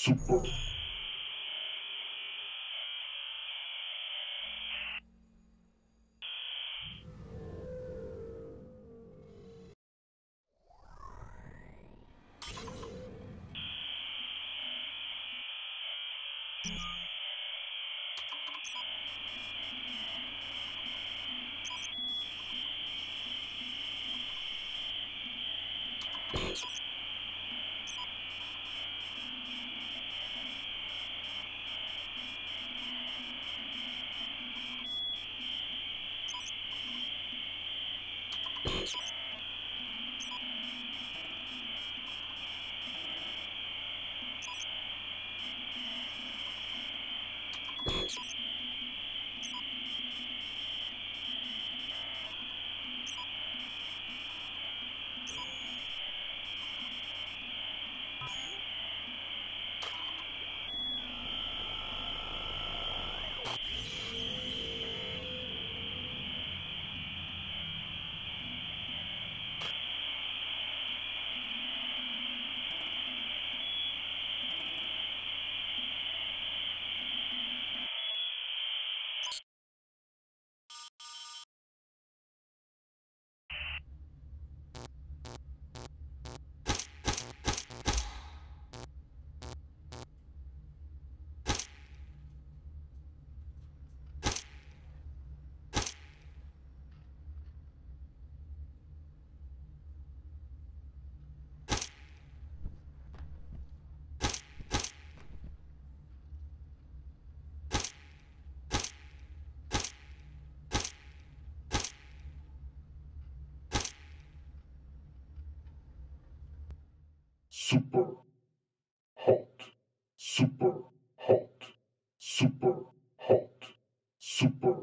Super. Thank you. Super hot. Super hot. Super hot. Super